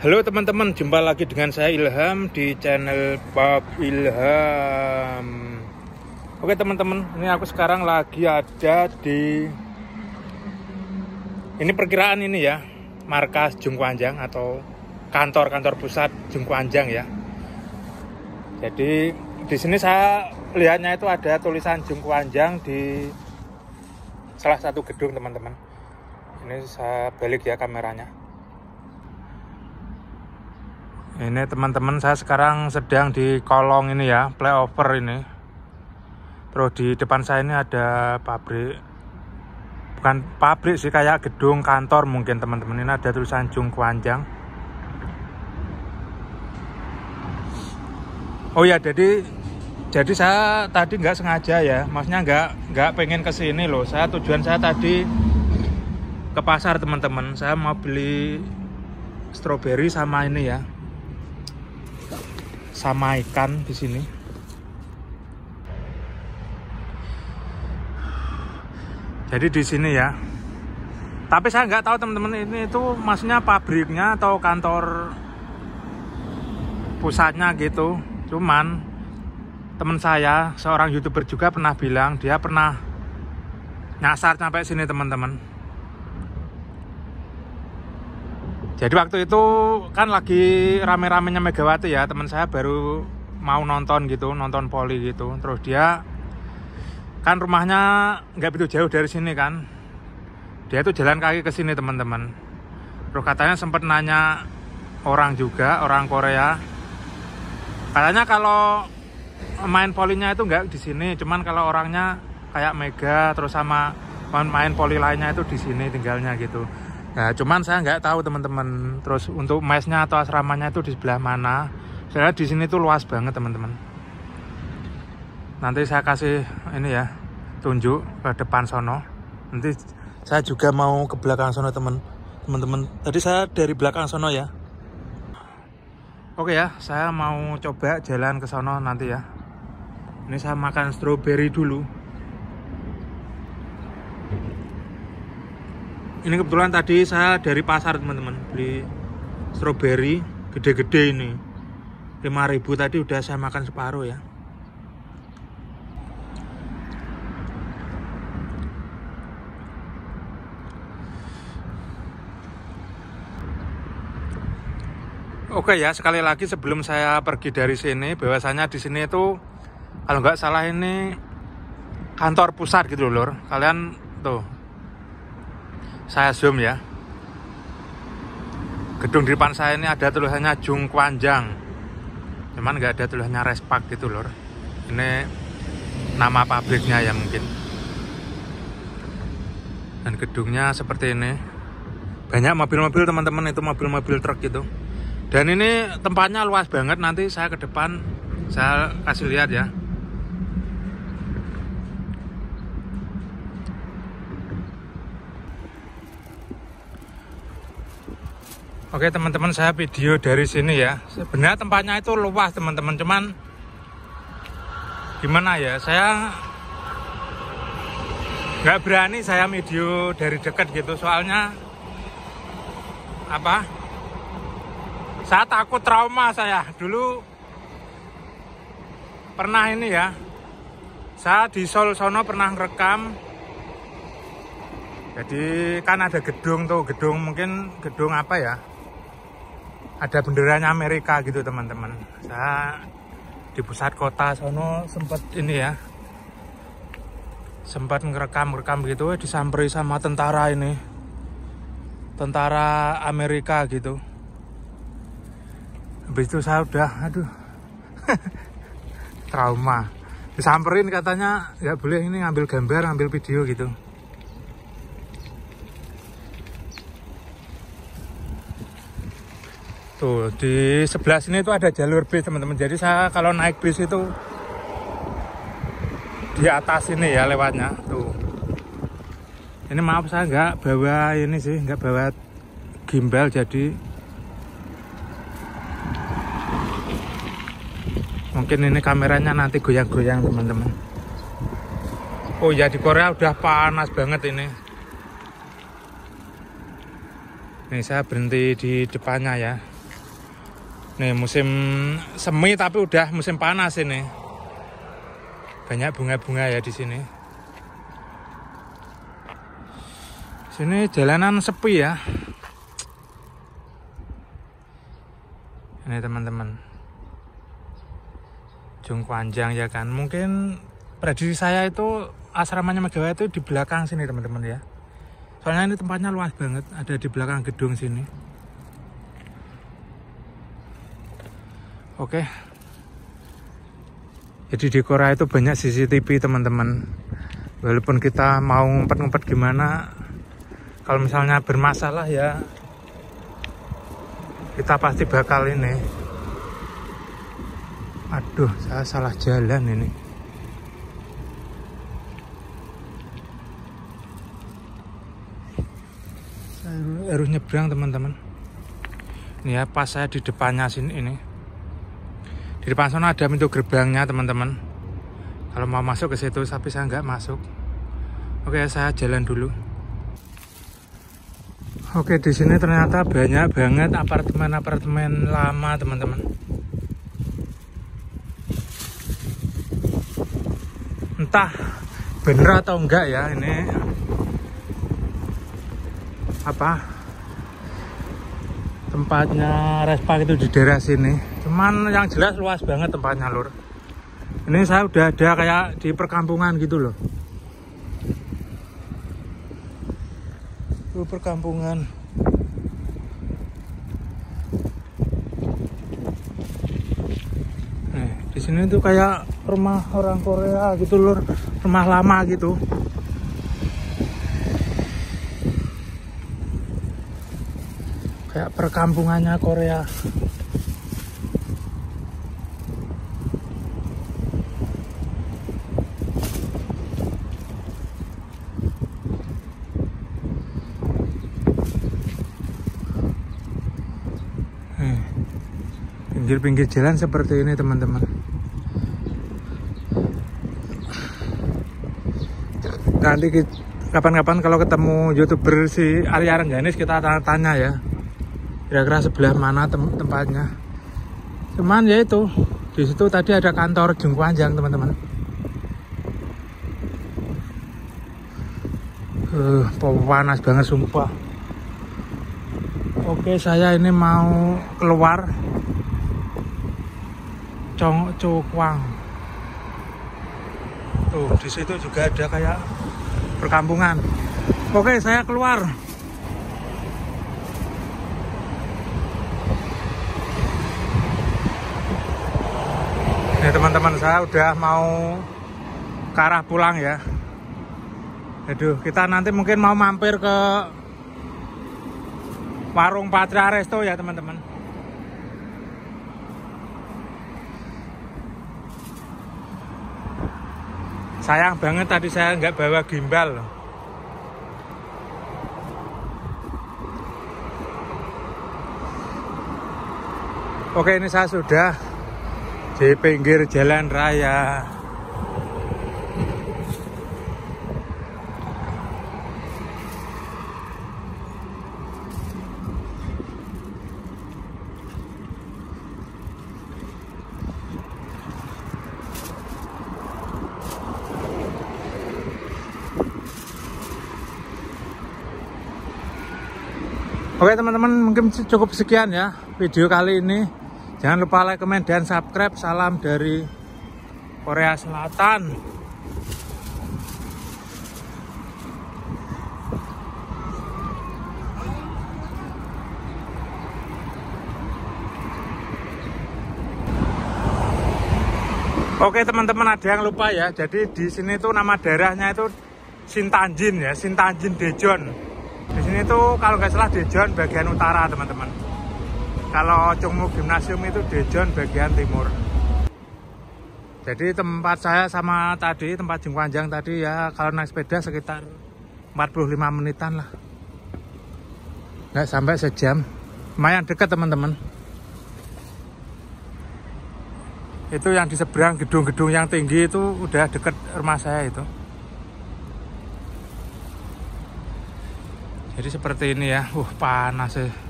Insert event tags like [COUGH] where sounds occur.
Halo teman-teman, jumpa lagi dengan saya Ilham di channel Bob Ilham. Oke teman-teman, ini aku sekarang lagi ada di ini perkiraan ini ya, markas Jungkwanjang atau kantor-kantor pusat Jungkwanjang ya. Jadi di sini saya lihatnya itu ada tulisan Jungkwanjang di salah satu gedung teman-teman. Ini saya balik ya kameranya. Ini teman-teman saya sekarang sedang di kolong ini ya, playover ini. Terus di depan saya ini ada pabrik. Bukan pabrik sih kayak gedung kantor mungkin teman-teman. Ini ada tulisan Jung Kwanjang. Oh ya, jadi jadi saya tadi nggak sengaja ya, maksudnya nggak nggak pengen ke sini loh. Saya tujuan saya tadi ke pasar teman-teman. Saya mau beli stroberi sama ini ya, sama ikan di sini. Jadi di sini ya. Tapi saya nggak tahu teman-teman ini itu maksudnya pabriknya atau kantor pusatnya gitu. Cuman teman saya seorang youtuber juga pernah bilang dia pernah nyasar sampai sini teman-teman. Jadi waktu itu kan lagi rame-ramenya Megawati ya teman saya baru mau nonton gitu nonton poli gitu. Terus dia kan rumahnya nggak begitu jauh dari sini kan. Dia tuh jalan kaki ke sini teman-teman. Terus katanya sempat nanya orang juga orang Korea. Katanya kalau main polinya itu nggak di sini cuman kalau orangnya kayak Mega terus sama main poli lainnya itu di sini tinggalnya gitu Nah, cuman saya nggak tahu teman-teman. Terus untuk mesnya atau asramanya itu di sebelah mana? Saya di sini tuh luas banget teman-teman. Nanti saya kasih ini ya tunjuk ke depan sono. Nanti saya juga mau ke belakang sono teman teman-teman. Tadi saya dari belakang sono ya. Oke ya, saya mau coba jalan ke sono nanti ya. Ini saya makan stroberi dulu. Ini kebetulan tadi saya dari pasar teman-teman. Beli stroberi gede-gede ini. 5000 tadi udah saya makan separuh ya. Oke ya. Sekali lagi sebelum saya pergi dari sini bahwasanya di sini itu kalau nggak salah ini kantor pusat gitu loh kalian tuh saya zoom ya. Gedung di depan saya ini ada tulisannya Jung Kwanjang cuman nggak ada tulisannya Respak gitu lor ini nama pabriknya ya mungkin. Dan gedungnya seperti ini. Banyak mobil-mobil teman-teman itu mobil-mobil truk gitu. Dan ini tempatnya luas banget. Nanti saya ke depan saya kasih lihat ya Oke teman-teman saya video dari sini ya. Sebenarnya tempatnya itu luas teman-teman. Cuman Gimana ya saya nggak berani saya video dari dekat gitu. Soalnya Apa? Saya takut trauma saya. Dulu Pernah ini ya. Saya di Sol Sono pernah rekam jadi kan ada gedung tuh gedung mungkin gedung apa ya ada benderanya Amerika gitu teman-teman. Saya di pusat kota sono sempat ini ya. Sempat ngerekam-rekam gitu disamperi sama tentara ini. Tentara Amerika gitu. Habis itu saya udah aduh. [LAUGHS] Trauma. Disamperin katanya nggak boleh ini ngambil gambar ngambil video gitu Tuh, di sebelah sini itu ada jalur bis, teman-teman. Jadi saya kalau naik bis itu di atas ini ya lewatnya. Tuh. Ini maaf saya nggak bawa ini sih, nggak bawa gimbal jadi mungkin ini kameranya nanti goyang-goyang teman-teman. Oh ya di Korea udah panas banget ini. Nih saya berhenti di depannya ya. Nih musim semi tapi udah musim panas ini. Banyak bunga-bunga ya di sini. Sini jalanan sepi ya. Ini teman-teman. Jung Panjang ya kan. Mungkin prediksi saya itu asramanya Megawati itu di belakang sini teman-teman ya. Soalnya ini tempatnya luas banget, ada di belakang gedung sini. Oke. Jadi di Korea itu banyak CCTV teman-teman. Walaupun kita mau ngumpet-ngumpet gimana, kalau misalnya bermasalah ya kita pasti bakal ini. Aduh, saya salah jalan ini. Saya harus nyebrang teman-teman. Ini ya pas saya di depannya sini ini. Di depan sana ada pintu gerbangnya teman-teman. Kalau mau masuk ke situ, tapi saya nggak masuk. Oke, saya jalan dulu. Oke, di sini ternyata banyak banget apartemen-apartemen lama, teman-teman. Entah bener atau enggak ya ini apa tempatnya respa itu di daerah sini. Cuman yang jelas luas banget tempatnya lur. Ini saya udah ada kayak di perkampungan gitu loh. Itu perkampungan. Nih di sini tuh kayak rumah orang Korea gitu lur. Rumah lama gitu kayak perkampungannya Korea. Pinggir-pinggir jalan seperti ini teman-teman. Nanti kapan-kapan kalau ketemu youtuber si Arya Rengganis kita tanya ya kira-kira sebelah mana tem tempatnya? Cuman ya itu di situ tadi ada kantor Jungkwanjang teman-teman. Uh, panas banget sumpah. Oke saya ini mau keluar. Cong Cukwang tuh di situ juga ada kayak perkampungan. Oke saya keluar Teman-teman saya udah mau ke arah pulang ya. Aduh, kita nanti mungkin mau mampir ke warung Patra Resto ya teman-teman. Sayang banget tadi saya nggak bawa gimbal Oke ini saya sudah di pinggir jalan raya. Oke teman-teman mungkin cukup sekian ya video kali ini Jangan lupa like, comment, dan subscribe. Salam dari Korea Selatan. Oke teman-teman ada yang lupa ya. Jadi di sini tuh nama daerahnya itu Sintanjin ya, Sintanjin Dejon. Di sini tuh kalau nggak salah Dejon bagian utara teman-teman. Kalau Cungmu Gimnasium itu Dejon bagian timur. Jadi tempat saya sama tadi, tempat Jengpanjang tadi ya kalau naik sepeda sekitar 45 menitan lah. Nggak sampai sejam. Lumayan dekat teman-teman. Itu yang di seberang gedung-gedung yang tinggi itu udah deket rumah saya itu. Jadi seperti ini ya. Uh, panas sih.